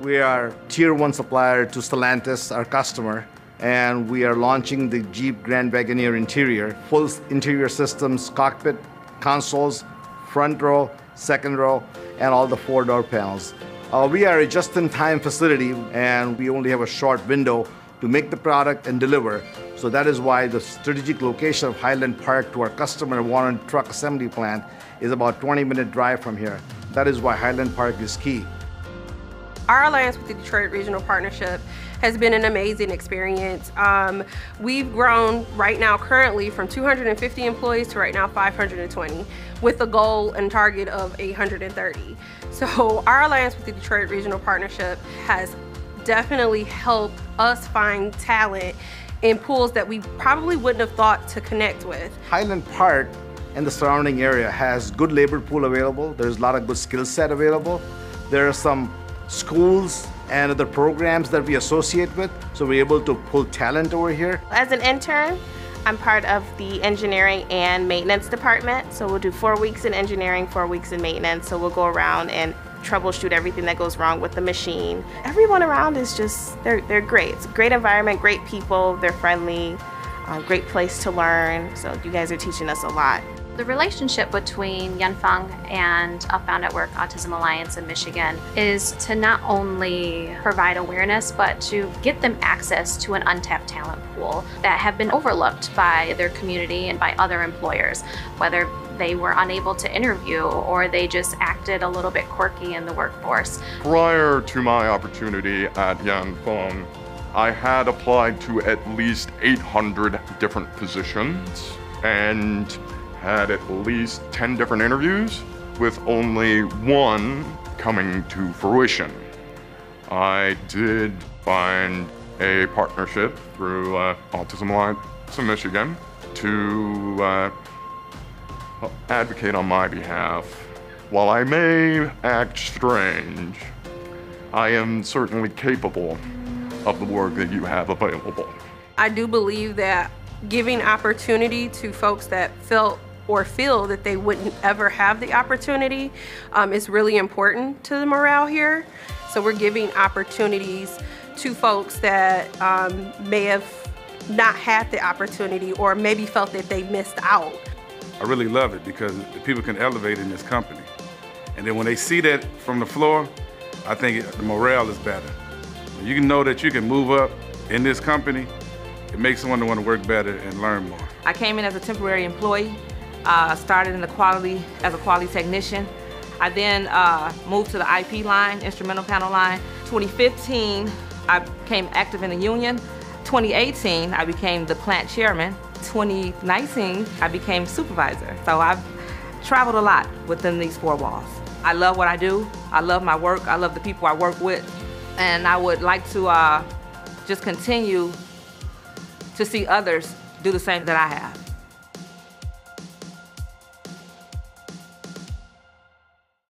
We are tier one supplier to Stellantis, our customer, and we are launching the Jeep Grand Wagoneer interior, full interior systems, cockpit, consoles, front row, second row, and all the four door panels. Uh, we are a just-in-time facility, and we only have a short window to make the product and deliver. So that is why the strategic location of Highland Park to our customer Warren Truck Assembly Plant is about 20-minute drive from here. That is why Highland Park is key. Our alliance with the Detroit Regional Partnership has been an amazing experience. Um, we've grown right now currently from 250 employees to right now 520 with a goal and target of 830. So our alliance with the Detroit Regional Partnership has definitely helped us find talent in pools that we probably wouldn't have thought to connect with. Highland Park and the surrounding area has good labor pool available. There's a lot of good skill set available. There are some schools and other programs that we associate with, so we're able to pull talent over here. As an intern, I'm part of the engineering and maintenance department, so we'll do four weeks in engineering, four weeks in maintenance, so we'll go around and troubleshoot everything that goes wrong with the machine. Everyone around is just, they're, they're great. It's a great environment, great people, they're friendly, uh, great place to learn, so you guys are teaching us a lot. The relationship between Yanfeng and Upbound at Work Autism Alliance in Michigan is to not only provide awareness, but to get them access to an untapped talent pool that have been overlooked by their community and by other employers, whether they were unable to interview or they just acted a little bit quirky in the workforce. Prior to my opportunity at Yanfeng, I had applied to at least 800 different positions and had at least 10 different interviews with only one coming to fruition. I did find a partnership through uh, Autism Alliance of Michigan to uh, advocate on my behalf. While I may act strange, I am certainly capable of the work that you have available. I do believe that giving opportunity to folks that felt or feel that they wouldn't ever have the opportunity um, is really important to the morale here. So we're giving opportunities to folks that um, may have not had the opportunity or maybe felt that they missed out. I really love it because people can elevate in this company. And then when they see that from the floor, I think the morale is better. When you can know that you can move up in this company, it makes someone want to work better and learn more. I came in as a temporary employee uh, started in the quality as a quality technician. I then uh, moved to the IP line, instrumental panel line. 2015, I became active in the union. 2018, I became the plant chairman. 2019, I became supervisor. So I've traveled a lot within these four walls. I love what I do. I love my work. I love the people I work with. And I would like to uh, just continue to see others do the same that I have.